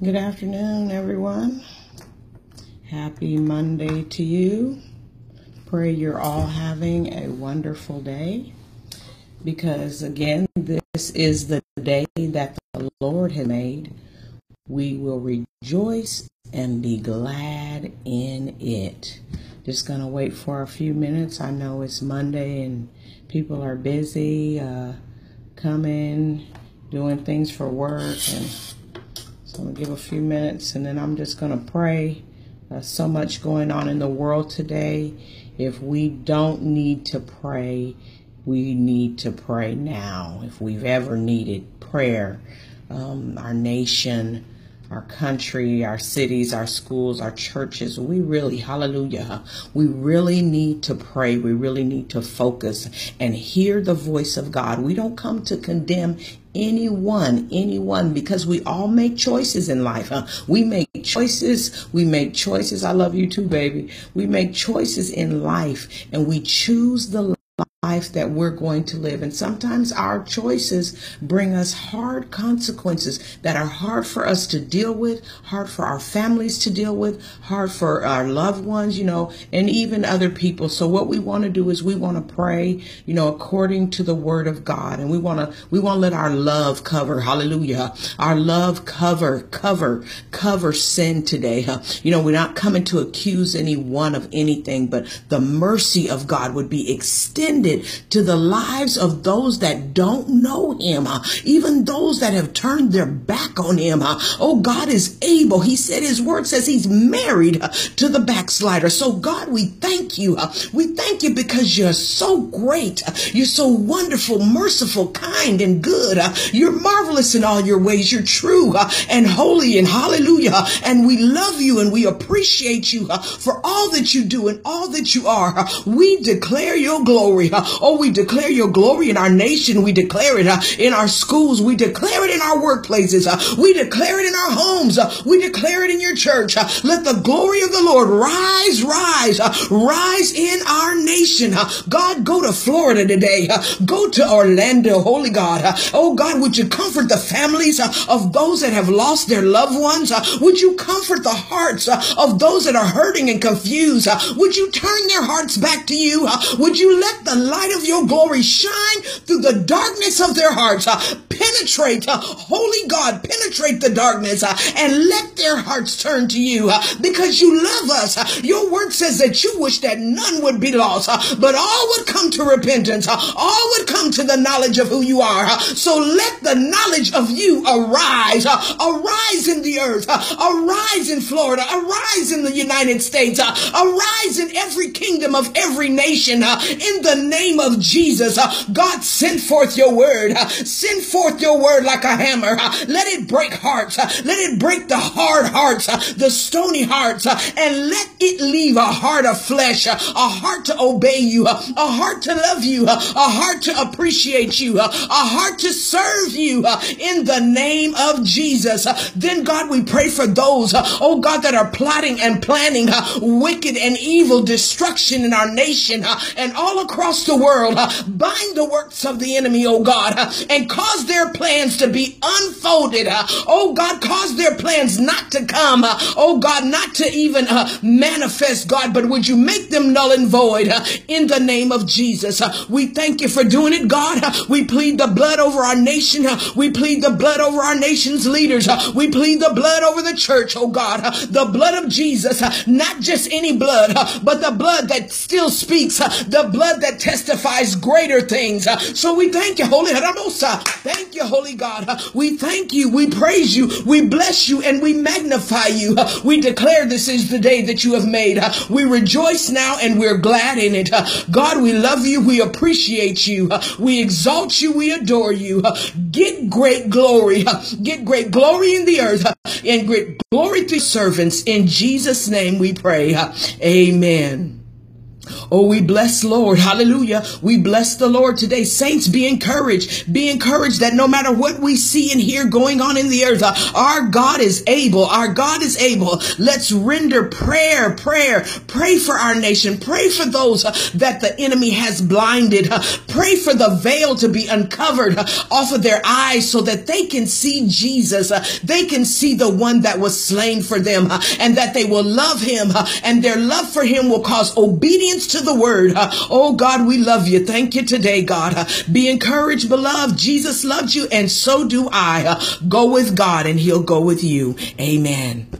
Good afternoon, everyone. Happy Monday to you. Pray you're all having a wonderful day because, again, this is the day that the Lord has made. We will rejoice and be glad in it. Just going to wait for a few minutes. I know it's Monday and people are busy uh, coming, doing things for work and so I'm going to give a few minutes and then I'm just going to pray. So much going on in the world today. If we don't need to pray, we need to pray now. If we've ever needed prayer, um, our nation, our country, our cities, our schools, our churches. We really, hallelujah, we really need to pray. We really need to focus and hear the voice of God. We don't come to condemn anyone, anyone, because we all make choices in life. Huh? We make choices. We make choices. I love you too, baby. We make choices in life and we choose the that we're going to live. And sometimes our choices bring us hard consequences that are hard for us to deal with, hard for our families to deal with, hard for our loved ones, you know, and even other people. So what we want to do is we want to pray, you know, according to the word of God. And we want to, we want to let our love cover, hallelujah, our love cover, cover, cover sin today. You know, we're not coming to accuse anyone of anything, but the mercy of God would be extended to the lives of those that don't know him, uh, even those that have turned their back on him. Uh, oh, God is able. He said his word says he's married uh, to the backslider. So, God, we thank you. Uh. We thank you because you're so great. Uh. You're so wonderful, merciful, kind, and good. Uh. You're marvelous in all your ways. You're true and holy and hallelujah. And we love you and we appreciate you for all that you do and all that you are. We declare your glory. Oh, we declare your glory in our nation. We declare it uh, in our schools. We declare it in our workplaces. Uh, we declare it in our homes. Uh, we declare it in your church. Uh, let the glory of the Lord rise, rise, uh, rise in our nation. Uh, God, go to Florida today. Go to Orlando, holy God. Oh God, would you comfort the families of those that have lost their loved ones? Would you comfort the hearts of those that are hurting and confused? Would you turn their hearts back to you? Would you let the light of your glory shine through the darkness of their hearts. Uh, penetrate, uh, holy God, penetrate the darkness uh, and let their hearts turn to you uh, because you love us. Uh, your word says that you wish that none would be lost, uh, but all would come to repentance. all would come to the knowledge of who you are. so let the knowledge of you arise, arise in the earth, arise in Florida, arise in the United States, arise in every kingdom of every nation in the name name of Jesus, uh, God, send forth your word. Uh, send forth your word like a hammer. Uh, let it break hearts. Uh, let it break the hard hearts, uh, the stony hearts, uh, and let it leave a heart of flesh, a heart to obey you, a heart to love you, a heart to appreciate you, a heart to serve you in the name of Jesus. Then, God, we pray for those, oh God, that are plotting and planning wicked and evil destruction in our nation and all across the the world, uh, bind the works of the enemy, oh God, uh, and cause their plans to be unfolded. Uh, oh God, cause their plans not to come. Oh God, not to even uh, manifest, God, but would you make them null and void uh, in the name of Jesus? We thank you for doing it, God. We plead the blood over our nation. We plead the blood over our nation's leaders. We plead the blood over the church, oh God. The blood of Jesus, not just any blood, but the blood that still speaks, the blood that testifies testifies greater things. Uh, so we thank you, Holy Haramosa. Thank you, Holy God. Uh, we thank you. We praise you. We bless you and we magnify you. Uh, we declare this is the day that you have made. Uh, we rejoice now and we're glad in it. Uh, God, we love you. We appreciate you. Uh, we exalt you. We adore you. Get great glory. Get great glory in the earth and great glory through servants. In Jesus' name we pray. Amen. Oh, we bless Lord. Hallelujah. We bless the Lord today. Saints, be encouraged. Be encouraged that no matter what we see and hear going on in the earth, uh, our God is able. Our God is able. Let's render prayer, prayer. Pray for our nation. Pray for those uh, that the enemy has blinded. Uh, pray for the veil to be uncovered uh, off of their eyes so that they can see Jesus. Uh, they can see the one that was slain for them uh, and that they will love him and their love for him will cause obedience to the word. Uh, oh God, we love you. Thank you today, God. Uh, be encouraged, beloved. Jesus loves you and so do I. Uh, go with God and he'll go with you. Amen.